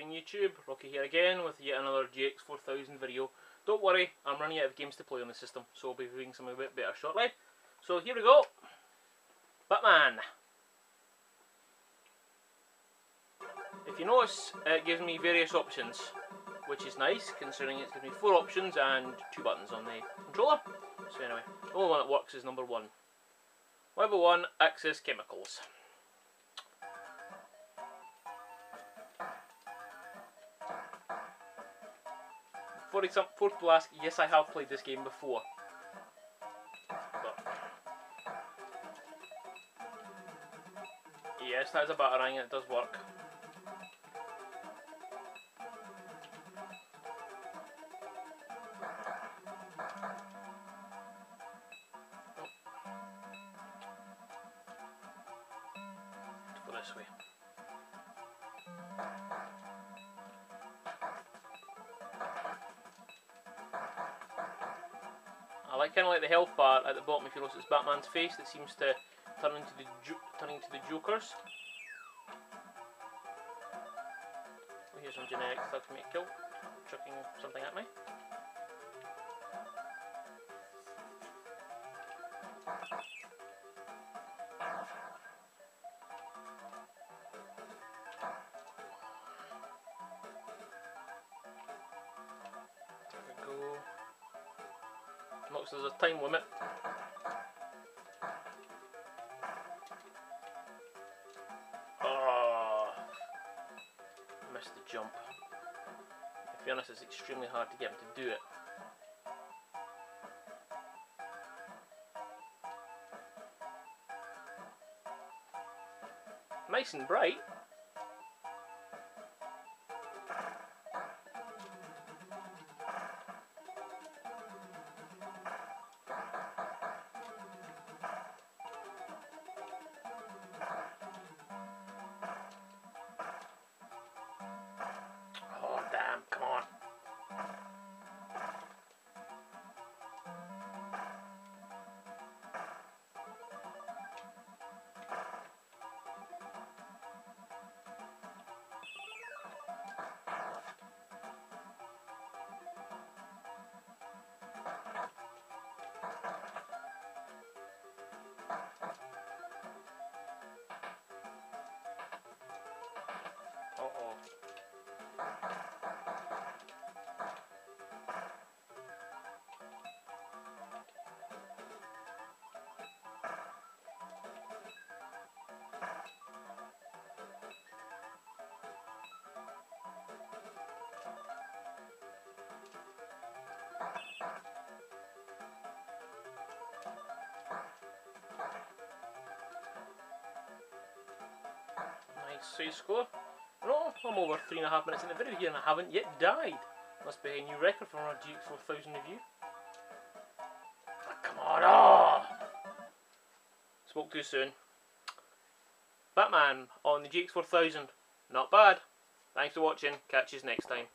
YouTube, Rocky here again with yet another GX4000 video. Don't worry, I'm running out of games to play on the system, so I'll be reading something a bit better shortly. So here we go. Batman. If you notice, it gives me various options, which is nice, considering it gives me four options and two buttons on the controller. So anyway, the only one that works is number one. Level 1, Axis Chemicals. For example, for people ask, yes I have played this game before. But yes, that is a batarang and it does work. This way. Like kind of like the health bar at the bottom. If you notice, it's Batman's face that seems to turn into the jo turning to the Joker's. Oh, here's some generic thug kill, chucking something at me. Looks there's a time limit. Oh, missed the jump. To be honest, it's extremely hard to get him to do it. Nice and bright. Nice, so you score. No, I'm over three and a half minutes in the video here and I haven't yet died. Must be a new record for our GX4000 review. Ah, come on, oh! Spoke too soon. Batman on the GX4000. Not bad. Thanks for watching. Catch you next time.